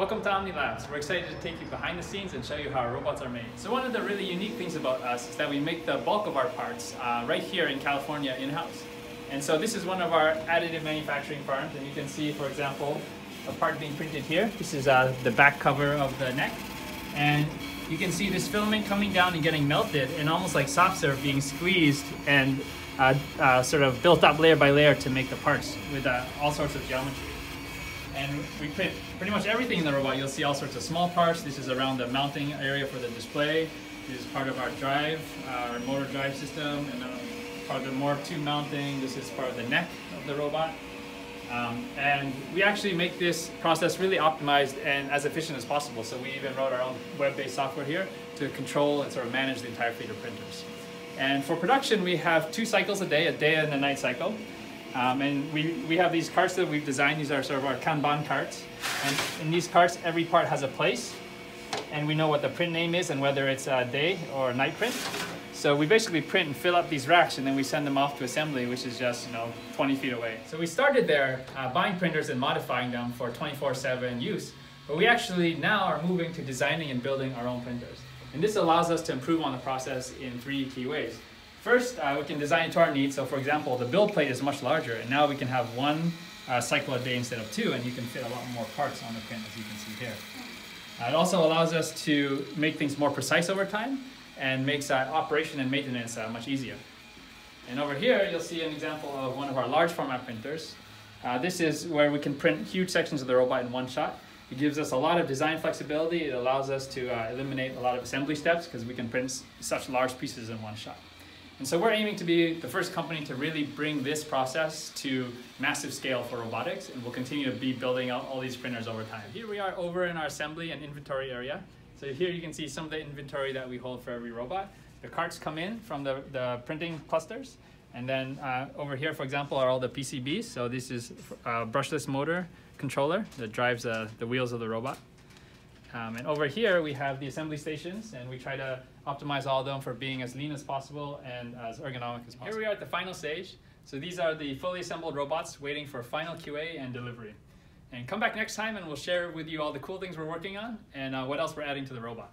Welcome to OhmniLabs. We're excited to take you behind the scenes and show you how our robots are made. So one of the really unique things about us is that we make the bulk of our parts uh, right here in California in-house. And so this is one of our additive manufacturing farms and you can see, for example, a part being printed here. This is uh, the back cover of the neck. And you can see this filament coming down and getting melted and almost like soft serve being squeezed and uh, uh, sort of built up layer by layer to make the parts with uh, all sorts of geometry. And we print pretty much everything in the robot. You'll see all sorts of small parts. This is around the mounting area for the display. This is part of our drive, our motor drive system, and then part of the more two mounting. This is part of the neck of the robot. Um, and we actually make this process really optimized and as efficient as possible. So we even wrote our own web-based software here to control and sort of manage the entire fleet of printers. And for production, we have two cycles a day, a day and a night cycle. Um, and we, we have these carts that we've designed. These are sort of our Kanban carts. And in these carts, every part has a place. And we know what the print name is and whether it's a day or a night print. So we basically print and fill up these racks and then we send them off to assembly, which is just, you know, 20 feet away. So we started there uh, buying printers and modifying them for 24-7 use. But we actually now are moving to designing and building our own printers. And this allows us to improve on the process in three key ways. First, uh, we can design it to our needs. So for example, the build plate is much larger, and now we can have one uh, cycle a day instead of two, and you can fit a lot more parts on the print, as you can see here. Uh, it also allows us to make things more precise over time, and makes uh, operation and maintenance uh, much easier. And over here, you'll see an example of one of our large format printers. Uh, this is where we can print huge sections of the robot in one shot. It gives us a lot of design flexibility. It allows us to eliminate a lot of assembly steps because we can print such large pieces in one shot. And so we're aiming to be the first company to really bring this process to massive scale for robotics, and we'll continue to be building out all these printers over time. Here we are over in our assembly and inventory area. So here you can see some of the inventory that we hold for every robot. The carts come in from the, the printing clusters, and then uh, over here, for example, are all the PCBs. So this is a brushless motor controller that drives uh, the wheels of the robot. Um, and over here, we have the assembly stations, and we try to optimize all of them for being as lean as possible and as ergonomic as possible. Here we are at the final stage. So these are the fully assembled robots waiting for final QA and delivery. And come back next time and we'll share with you all the cool things we're working on and uh, what else we're adding to the robot.